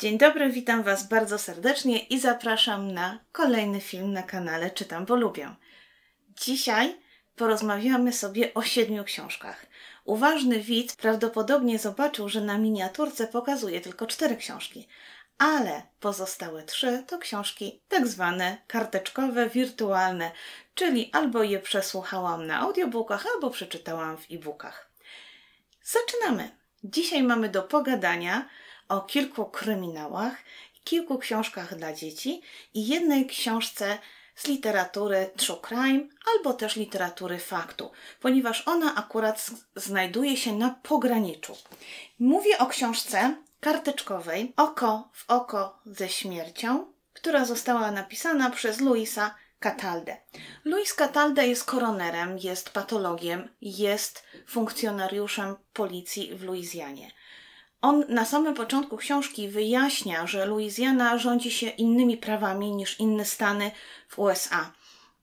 Dzień dobry, witam Was bardzo serdecznie i zapraszam na kolejny film na kanale Czytam, bo lubię. Dzisiaj porozmawiamy sobie o siedmiu książkach. Uważny widz prawdopodobnie zobaczył, że na miniaturce pokazuje tylko cztery książki, ale pozostałe trzy to książki tak zwane karteczkowe, wirtualne, czyli albo je przesłuchałam na audiobookach, albo przeczytałam w e-bookach. Zaczynamy. Dzisiaj mamy do pogadania o kilku kryminałach, kilku książkach dla dzieci i jednej książce z literatury true crime albo też literatury faktu, ponieważ ona akurat znajduje się na pograniczu. Mówię o książce karteczkowej Oko w oko ze śmiercią, która została napisana przez Luisa Cataldę. Luis Cataldę jest koronerem, jest patologiem, jest funkcjonariuszem policji w Luizjanie. On na samym początku książki wyjaśnia, że Luizjana rządzi się innymi prawami niż inne stany w USA.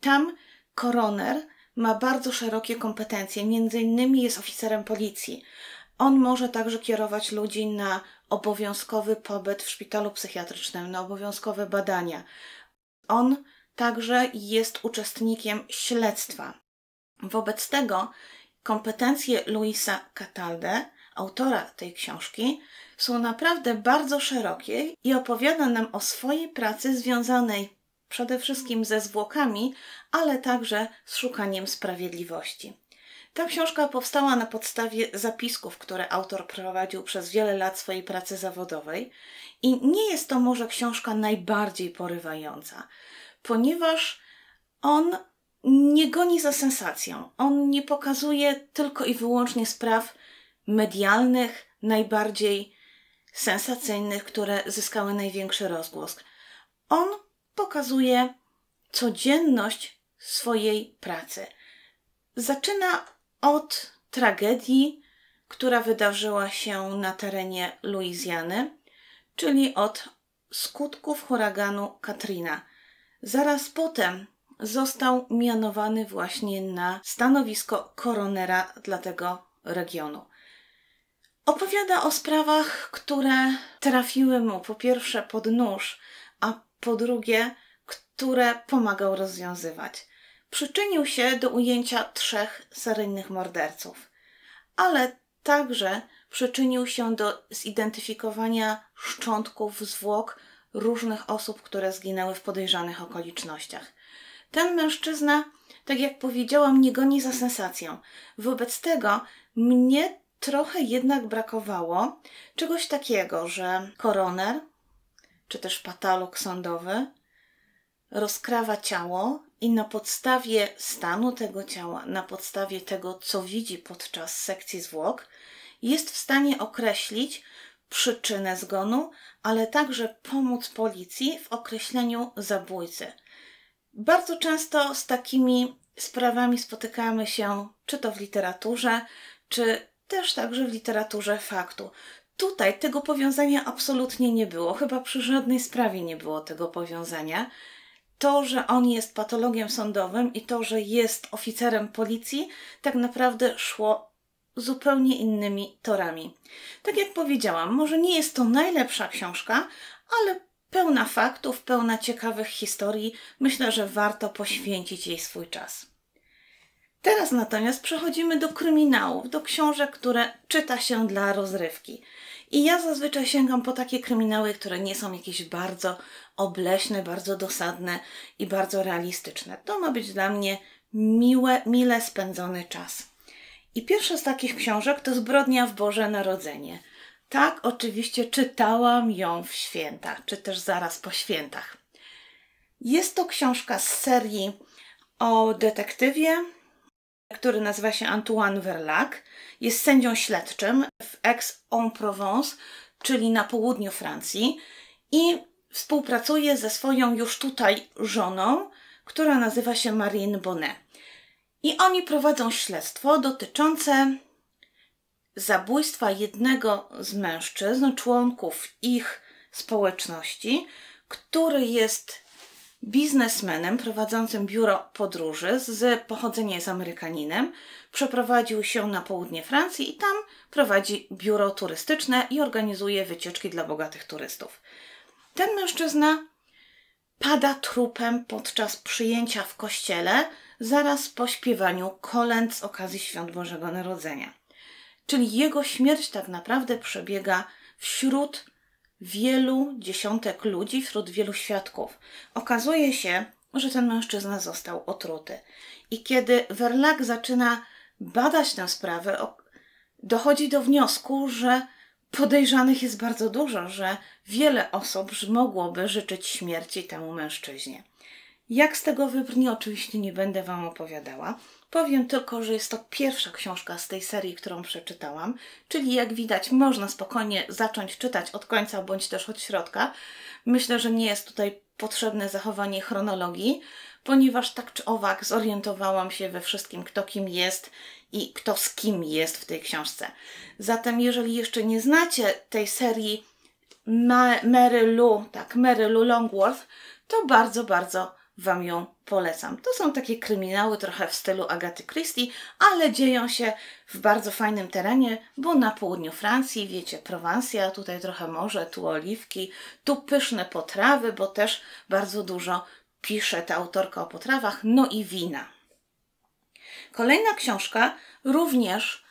Tam koroner ma bardzo szerokie kompetencje, między innymi jest oficerem policji. On może także kierować ludzi na obowiązkowy pobyt w szpitalu psychiatrycznym, na obowiązkowe badania. On także jest uczestnikiem śledztwa. Wobec tego kompetencje Luisa Catalde autora tej książki, są naprawdę bardzo szerokie i opowiada nam o swojej pracy związanej przede wszystkim ze zwłokami, ale także z szukaniem sprawiedliwości. Ta książka powstała na podstawie zapisków, które autor prowadził przez wiele lat swojej pracy zawodowej i nie jest to może książka najbardziej porywająca, ponieważ on nie goni za sensacją. On nie pokazuje tylko i wyłącznie spraw medialnych, najbardziej sensacyjnych, które zyskały największy rozgłos. On pokazuje codzienność swojej pracy. Zaczyna od tragedii, która wydarzyła się na terenie Luizjany, czyli od skutków huraganu Katrina. Zaraz potem został mianowany właśnie na stanowisko koronera dla tego regionu. Opowiada o sprawach, które trafiły mu po pierwsze pod nóż, a po drugie, które pomagał rozwiązywać. Przyczynił się do ujęcia trzech seryjnych morderców, ale także przyczynił się do zidentyfikowania szczątków zwłok różnych osób, które zginęły w podejrzanych okolicznościach. Ten mężczyzna, tak jak powiedziałam, nie goni za sensacją. Wobec tego mnie trochę jednak brakowało czegoś takiego, że koroner czy też patolog sądowy rozkrawa ciało i na podstawie stanu tego ciała, na podstawie tego, co widzi podczas sekcji zwłok, jest w stanie określić przyczynę zgonu, ale także pomóc policji w określeniu zabójcy. Bardzo często z takimi sprawami spotykamy się, czy to w literaturze, czy też także w literaturze faktu. Tutaj tego powiązania absolutnie nie było, chyba przy żadnej sprawie nie było tego powiązania. To, że on jest patologiem sądowym i to, że jest oficerem policji, tak naprawdę szło zupełnie innymi torami. Tak jak powiedziałam, może nie jest to najlepsza książka, ale pełna faktów, pełna ciekawych historii. Myślę, że warto poświęcić jej swój czas. Teraz natomiast przechodzimy do kryminałów, do książek, które czyta się dla rozrywki. I ja zazwyczaj sięgam po takie kryminały, które nie są jakieś bardzo obleśne, bardzo dosadne i bardzo realistyczne. To ma być dla mnie miłe, mile spędzony czas. I pierwsza z takich książek to Zbrodnia w Boże Narodzenie. Tak, oczywiście czytałam ją w święta, czy też zaraz po świętach. Jest to książka z serii o detektywie, który nazywa się Antoine Verlac. Jest sędzią śledczym w Aix-en-Provence, czyli na południu Francji i współpracuje ze swoją już tutaj żoną, która nazywa się Marine Bonnet. I oni prowadzą śledztwo dotyczące zabójstwa jednego z mężczyzn, członków ich społeczności, który jest biznesmenem prowadzącym biuro podróży z pochodzenia jest Amerykaninem. Przeprowadził się na południe Francji i tam prowadzi biuro turystyczne i organizuje wycieczki dla bogatych turystów. Ten mężczyzna pada trupem podczas przyjęcia w kościele zaraz po śpiewaniu kolęd z okazji Świąt Bożego Narodzenia. Czyli jego śmierć tak naprawdę przebiega wśród wielu dziesiątek ludzi, wśród wielu świadków. Okazuje się, że ten mężczyzna został otruty. I kiedy Verlag zaczyna badać tę sprawę, dochodzi do wniosku, że podejrzanych jest bardzo dużo, że wiele osób mogłoby życzyć śmierci temu mężczyźnie. Jak z tego wybrnie, oczywiście nie będę Wam opowiadała. Powiem tylko, że jest to pierwsza książka z tej serii, którą przeczytałam, czyli jak widać, można spokojnie zacząć czytać od końca bądź też od środka. Myślę, że nie jest tutaj potrzebne zachowanie chronologii, ponieważ tak czy owak zorientowałam się we wszystkim, kto kim jest i kto z kim jest w tej książce. Zatem, jeżeli jeszcze nie znacie tej serii Mary Lou, tak, Mary Lou Longworth, to bardzo, bardzo Wam ją polecam. To są takie kryminały trochę w stylu Agaty Christie, ale dzieją się w bardzo fajnym terenie, bo na południu Francji, wiecie, Prowansja, tutaj trochę morze, tu oliwki, tu pyszne potrawy, bo też bardzo dużo pisze ta autorka o potrawach, no i wina. Kolejna książka również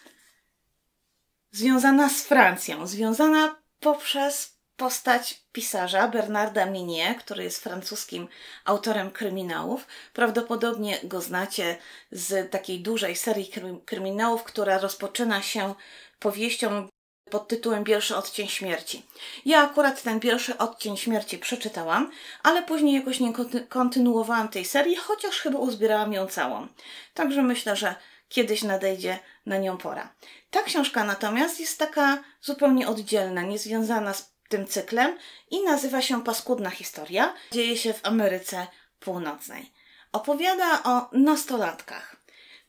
związana z Francją, związana poprzez postać pisarza Bernarda Minier, który jest francuskim autorem kryminałów. Prawdopodobnie go znacie z takiej dużej serii kryminałów, która rozpoczyna się powieścią pod tytułem Pierwszy odcień śmierci. Ja akurat ten pierwszy odcień śmierci przeczytałam, ale później jakoś nie kontynuowałam tej serii, chociaż chyba uzbierałam ją całą. Także myślę, że kiedyś nadejdzie na nią pora. Ta książka natomiast jest taka zupełnie oddzielna, niezwiązana z tym cyklem i nazywa się Paskudna historia. Dzieje się w Ameryce Północnej. Opowiada o nastolatkach.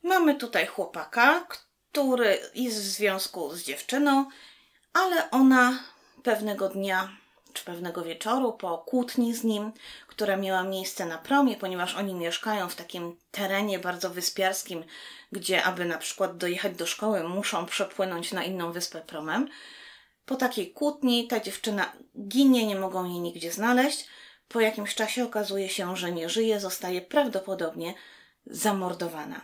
Mamy tutaj chłopaka, który jest w związku z dziewczyną, ale ona pewnego dnia czy pewnego wieczoru po kłótni z nim, która miała miejsce na promie, ponieważ oni mieszkają w takim terenie bardzo wyspiarskim, gdzie aby na przykład dojechać do szkoły muszą przepłynąć na inną wyspę promem. Po takiej kłótni ta dziewczyna ginie, nie mogą jej nigdzie znaleźć. Po jakimś czasie okazuje się, że nie żyje, zostaje prawdopodobnie zamordowana.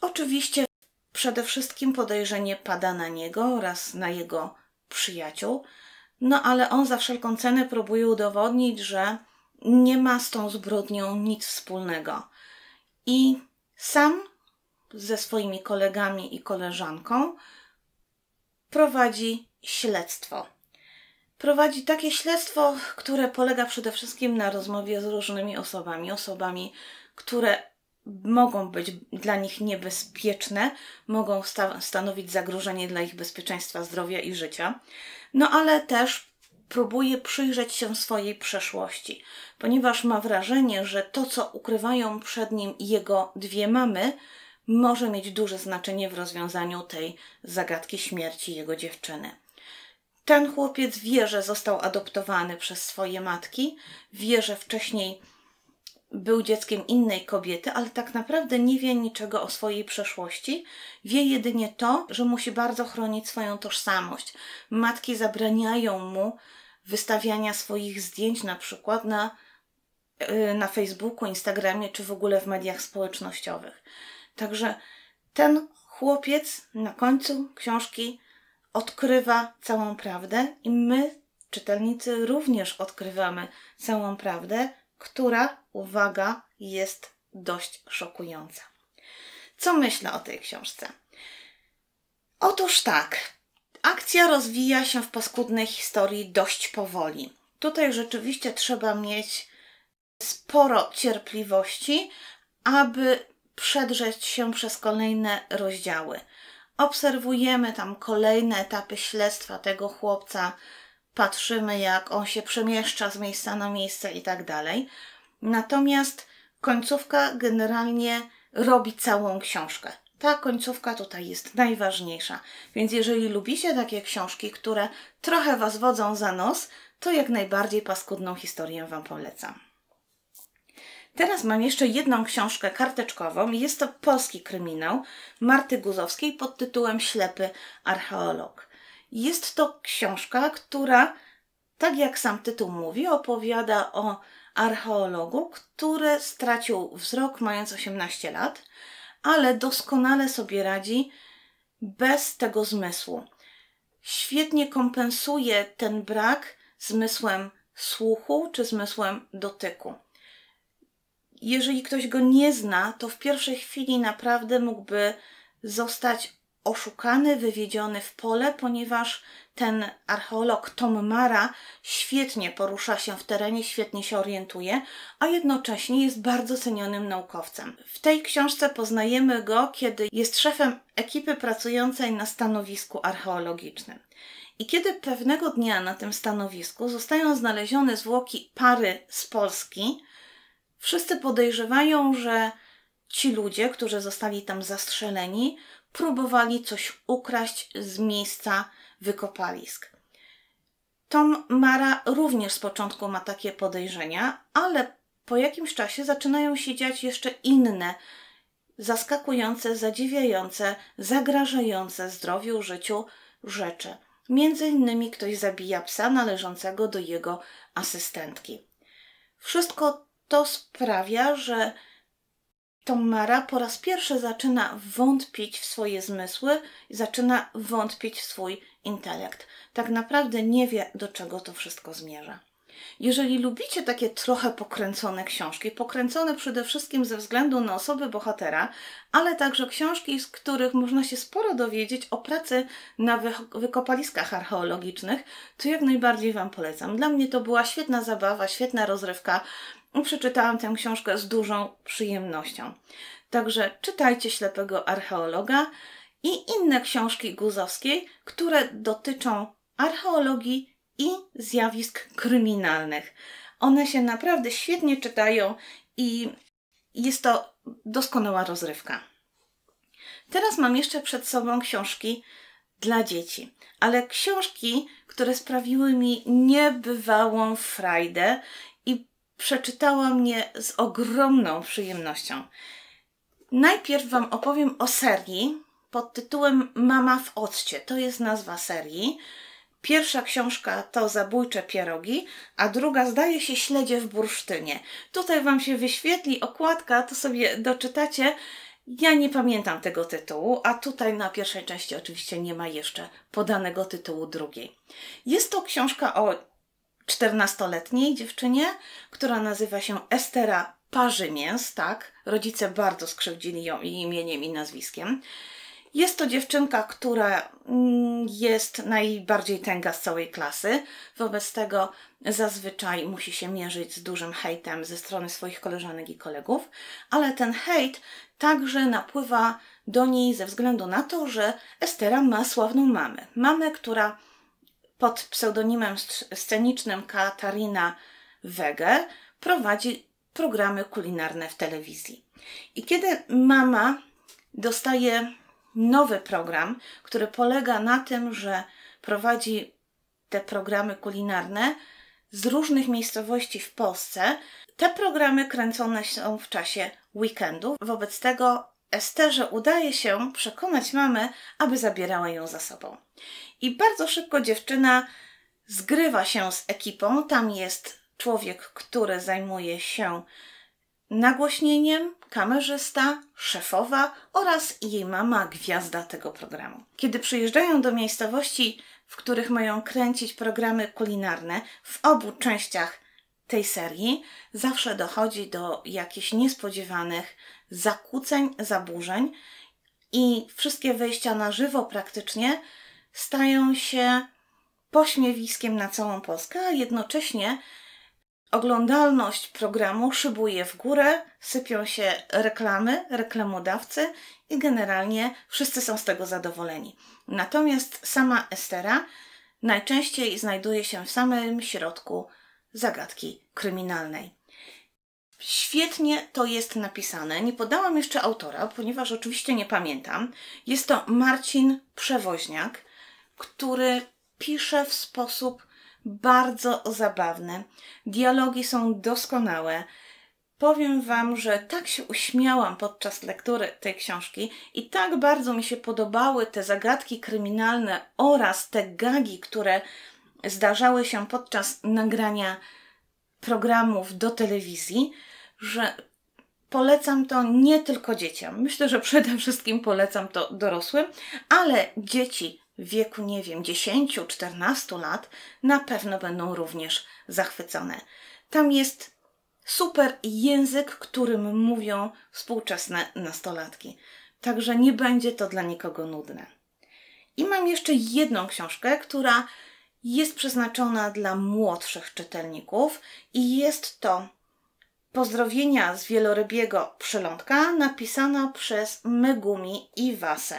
Oczywiście przede wszystkim podejrzenie pada na niego oraz na jego przyjaciół, no ale on za wszelką cenę próbuje udowodnić, że nie ma z tą zbrodnią nic wspólnego. I sam ze swoimi kolegami i koleżanką prowadzi śledztwo. Prowadzi takie śledztwo, które polega przede wszystkim na rozmowie z różnymi osobami, osobami, które mogą być dla nich niebezpieczne, mogą sta stanowić zagrożenie dla ich bezpieczeństwa, zdrowia i życia. No ale też próbuje przyjrzeć się swojej przeszłości, ponieważ ma wrażenie, że to, co ukrywają przed nim jego dwie mamy, może mieć duże znaczenie w rozwiązaniu tej zagadki śmierci jego dziewczyny. Ten chłopiec wie, że został adoptowany przez swoje matki, wie, że wcześniej był dzieckiem innej kobiety, ale tak naprawdę nie wie niczego o swojej przeszłości. Wie jedynie to, że musi bardzo chronić swoją tożsamość. Matki zabraniają mu wystawiania swoich zdjęć na przykład na, y, na Facebooku, Instagramie czy w ogóle w mediach społecznościowych. Także ten chłopiec na końcu książki odkrywa całą prawdę i my, czytelnicy, również odkrywamy całą prawdę, która, uwaga, jest dość szokująca. Co myślę o tej książce? Otóż tak, akcja rozwija się w paskudnej historii dość powoli. Tutaj rzeczywiście trzeba mieć sporo cierpliwości, aby przedrzeć się przez kolejne rozdziały. Obserwujemy tam kolejne etapy śledztwa tego chłopca, patrzymy jak on się przemieszcza z miejsca na miejsce i tak dalej. Natomiast końcówka generalnie robi całą książkę. Ta końcówka tutaj jest najważniejsza. Więc jeżeli lubicie takie książki, które trochę Was wodzą za nos, to jak najbardziej paskudną historię Wam polecam. Teraz mam jeszcze jedną książkę karteczkową. Jest to polski kryminał Marty Guzowskiej pod tytułem Ślepy archeolog. Jest to książka, która, tak jak sam tytuł mówi, opowiada o archeologu, który stracił wzrok mając 18 lat, ale doskonale sobie radzi bez tego zmysłu. Świetnie kompensuje ten brak zmysłem słuchu czy zmysłem dotyku. Jeżeli ktoś go nie zna, to w pierwszej chwili naprawdę mógłby zostać oszukany, wywiedziony w pole, ponieważ ten archeolog Tom Mara świetnie porusza się w terenie, świetnie się orientuje, a jednocześnie jest bardzo cenionym naukowcem. W tej książce poznajemy go, kiedy jest szefem ekipy pracującej na stanowisku archeologicznym. I kiedy pewnego dnia na tym stanowisku zostają znalezione zwłoki pary z Polski, wszyscy podejrzewają, że ci ludzie, którzy zostali tam zastrzeleni, próbowali coś ukraść z miejsca wykopalisk. Tom Mara również z początku ma takie podejrzenia, ale po jakimś czasie zaczynają się dziać jeszcze inne, zaskakujące, zadziwiające, zagrażające zdrowiu, życiu rzeczy. Między innymi ktoś zabija psa należącego do jego asystentki. Wszystko to sprawia, że Tomara po raz pierwszy zaczyna wątpić w swoje zmysły i zaczyna wątpić w swój intelekt. Tak naprawdę nie wie, do czego to wszystko zmierza. Jeżeli lubicie takie trochę pokręcone książki, pokręcone przede wszystkim ze względu na osoby bohatera, ale także książki, z których można się sporo dowiedzieć o pracy na wy wykopaliskach archeologicznych, to jak najbardziej Wam polecam. Dla mnie to była świetna zabawa, świetna rozrywka. Przeczytałam tę książkę z dużą przyjemnością. Także czytajcie Ślepego Archeologa i inne książki Guzowskiej, które dotyczą archeologii i zjawisk kryminalnych. One się naprawdę świetnie czytają i jest to doskonała rozrywka. Teraz mam jeszcze przed sobą książki dla dzieci, ale książki, które sprawiły mi niebywałą frajdę przeczytałam je z ogromną przyjemnością. Najpierw Wam opowiem o serii pod tytułem Mama w occie. To jest nazwa serii. Pierwsza książka to Zabójcze pierogi, a druga zdaje się Śledzie w bursztynie. Tutaj Wam się wyświetli okładka, to sobie doczytacie. Ja nie pamiętam tego tytułu, a tutaj na pierwszej części oczywiście nie ma jeszcze podanego tytułu drugiej. Jest to książka o 14-letniej dziewczynie, która nazywa się Estera Parzymięs, tak? Rodzice bardzo skrzywdzili ją i imieniem i nazwiskiem. Jest to dziewczynka, która mm, jest najbardziej tęga z całej klasy. Wobec tego zazwyczaj musi się mierzyć z dużym hejtem ze strony swoich koleżanek i kolegów, ale ten hejt także napływa do niej ze względu na to, że Estera ma sławną mamę. Mamę, która pod pseudonimem scenicznym Katarina Wege prowadzi programy kulinarne w telewizji. I kiedy mama dostaje nowy program, który polega na tym, że prowadzi te programy kulinarne z różnych miejscowości w Polsce. Te programy kręcone są w czasie weekendu. Wobec tego Esterze udaje się przekonać mamę, aby zabierała ją za sobą. I bardzo szybko dziewczyna zgrywa się z ekipą. Tam jest człowiek, który zajmuje się nagłośnieniem, kamerzysta, szefowa oraz jej mama, gwiazda tego programu. Kiedy przyjeżdżają do miejscowości, w których mają kręcić programy kulinarne, w obu częściach tej serii zawsze dochodzi do jakichś niespodziewanych zakłóceń, zaburzeń i wszystkie wejścia na żywo praktycznie stają się pośmiewiskiem na całą Polskę, a jednocześnie Oglądalność programu szybuje w górę, sypią się reklamy, reklamodawcy i generalnie wszyscy są z tego zadowoleni. Natomiast sama Estera najczęściej znajduje się w samym środku zagadki kryminalnej. Świetnie to jest napisane. Nie podałam jeszcze autora, ponieważ oczywiście nie pamiętam. Jest to Marcin Przewoźniak, który pisze w sposób bardzo zabawny. Dialogi są doskonałe. Powiem Wam, że tak się uśmiałam podczas lektury tej książki i tak bardzo mi się podobały te zagadki kryminalne oraz te gagi, które zdarzały się podczas nagrania programów do telewizji, że polecam to nie tylko dzieciom. Myślę, że przede wszystkim polecam to dorosłym, ale dzieci w wieku, nie wiem, 10-14 lat na pewno będą również zachwycone. Tam jest super język, którym mówią współczesne nastolatki. Także nie będzie to dla nikogo nudne. I mam jeszcze jedną książkę, która jest przeznaczona dla młodszych czytelników i jest to Pozdrowienia z wielorybiego przylądka napisana przez Megumi Iwase.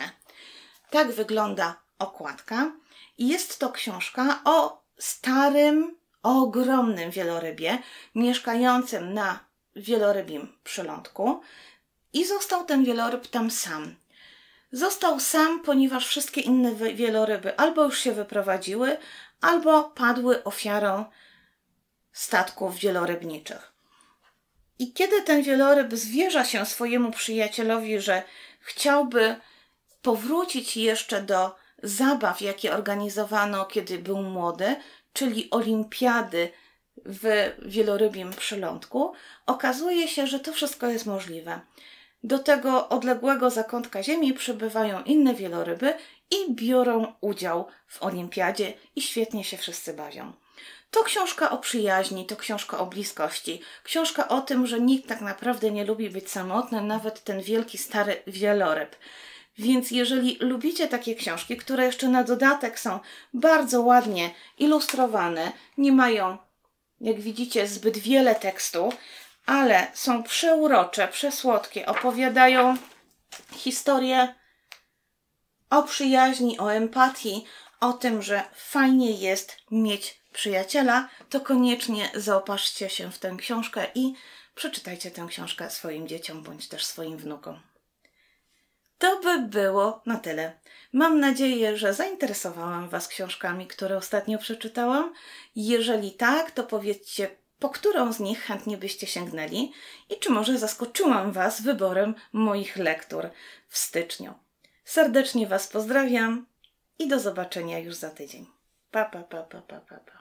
Tak wygląda okładka. Jest to książka o starym, ogromnym wielorybie mieszkającym na wielorybim przylądku i został ten wieloryb tam sam. Został sam, ponieważ wszystkie inne wieloryby albo już się wyprowadziły, albo padły ofiarą statków wielorybniczych. I kiedy ten wieloryb zwierza się swojemu przyjacielowi, że chciałby powrócić jeszcze do zabaw, jakie organizowano, kiedy był młody, czyli olimpiady w wielorybim przylądku, okazuje się, że to wszystko jest możliwe. Do tego odległego zakątka Ziemi przybywają inne wieloryby i biorą udział w olimpiadzie i świetnie się wszyscy bawią. To książka o przyjaźni, to książka o bliskości, książka o tym, że nikt tak naprawdę nie lubi być samotny, nawet ten wielki stary wieloryb. Więc jeżeli lubicie takie książki, które jeszcze na dodatek są bardzo ładnie ilustrowane, nie mają, jak widzicie, zbyt wiele tekstu, ale są przeurocze, przesłodkie, opowiadają historię o przyjaźni, o empatii, o tym, że fajnie jest mieć przyjaciela, to koniecznie zaopatrzcie się w tę książkę i przeczytajcie tę książkę swoim dzieciom bądź też swoim wnukom. To by było na tyle. Mam nadzieję, że zainteresowałam Was książkami, które ostatnio przeczytałam. Jeżeli tak, to powiedzcie, po którą z nich chętnie byście sięgnęli i czy może zaskoczyłam Was wyborem moich lektur w styczniu. Serdecznie Was pozdrawiam i do zobaczenia już za tydzień. Pa, pa, pa, pa, pa, pa. pa.